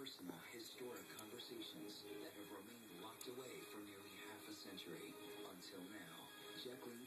personal, historic conversations that have remained locked away for nearly half a century. Until now, Jacqueline